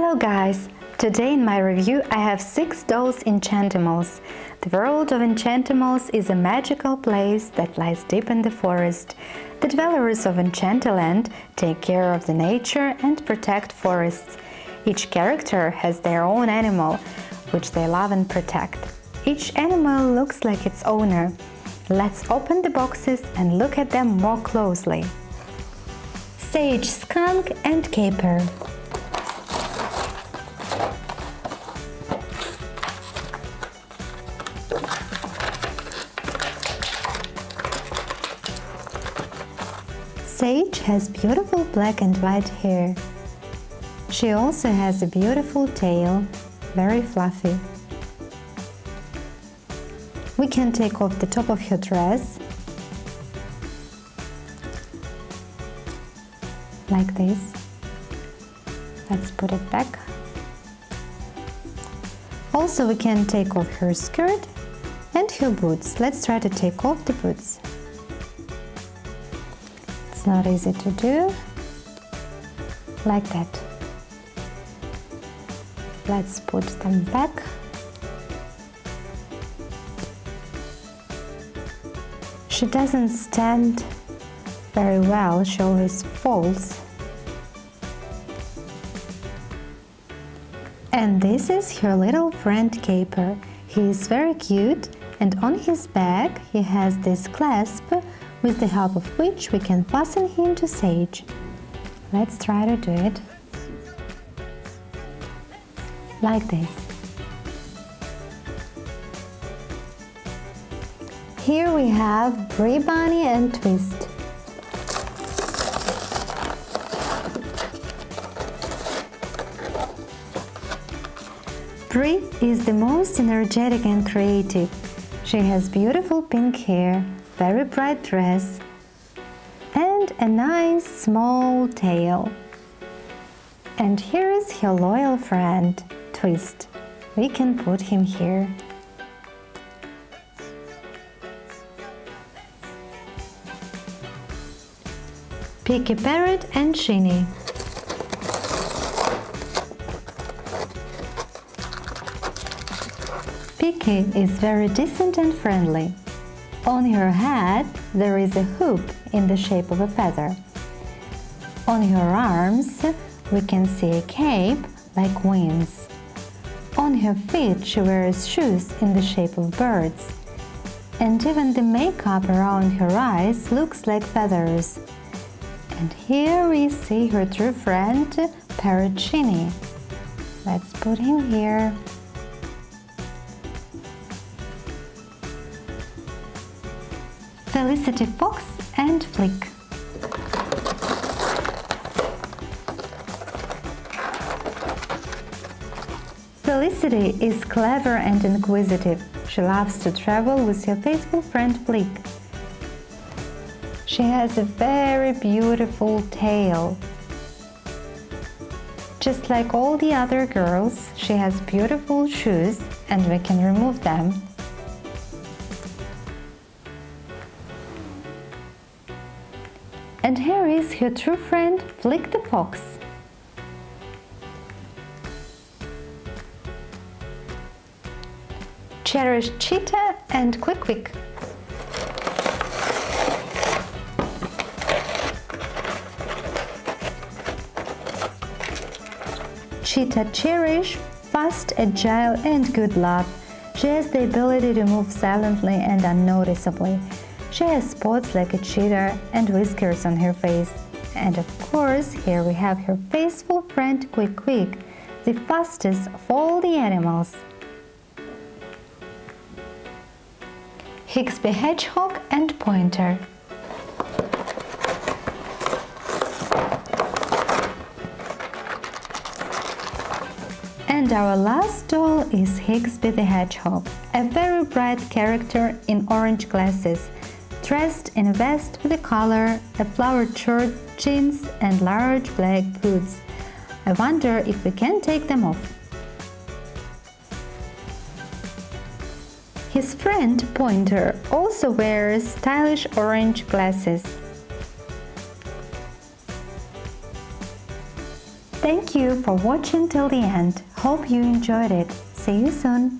Hello guys! Today in my review I have 6 dolls Enchantimals. The world of Enchantimals is a magical place that lies deep in the forest. The dwellers of Enchantiland take care of the nature and protect forests. Each character has their own animal, which they love and protect. Each animal looks like its owner. Let's open the boxes and look at them more closely. Sage, Skunk and Caper Sage has beautiful black and white hair. She also has a beautiful tail, very fluffy. We can take off the top of her dress, like this. Let's put it back. Also we can take off her skirt and her boots. Let's try to take off the boots not easy to do. Like that. Let's put them back. She doesn't stand very well. She always falls. And this is her little friend Caper. He is very cute and on his back he has this clasp with the help of which we can fasten him to Sage. Let's try to do it like this. Here we have Bree Bunny and Twist. Bree is the most energetic and creative. She has beautiful pink hair, very bright dress and a nice small tail. And here is her loyal friend, Twist. We can put him here. Peeky Parrot and Sheeny. Peeky is very decent and friendly. On her head there is a hoop in the shape of a feather. On her arms we can see a cape like wings. On her feet she wears shoes in the shape of birds. And even the makeup around her eyes looks like feathers. And here we see her true friend, Sheeny. Let's put him here. Felicity Fox and Flick. Felicity is clever and inquisitive. She loves to travel with her faithful friend Flick. She has a very beautiful tail. Just like all the other girls, she has beautiful shoes and we can remove them And here is her true friend Flick the Fox. Cherish Cheetah and Quick Quick. Cheetah Cherish, fast, agile and good luck. She has the ability to move silently and unnoticeably. She has spots like a cheetah and whiskers on her face. And of course, here we have her faithful friend Quick Quick, the fastest of all the animals. Hixby Hedgehog and Pointer And our last doll is Hixby the Hedgehog, a very bright character in orange glasses dressed in a vest with a collar, a flowered shirt, jeans and large black boots. I wonder if we can take them off. His friend Pointer also wears stylish orange glasses. Thank you for watching till the end. Hope you enjoyed it. See you soon.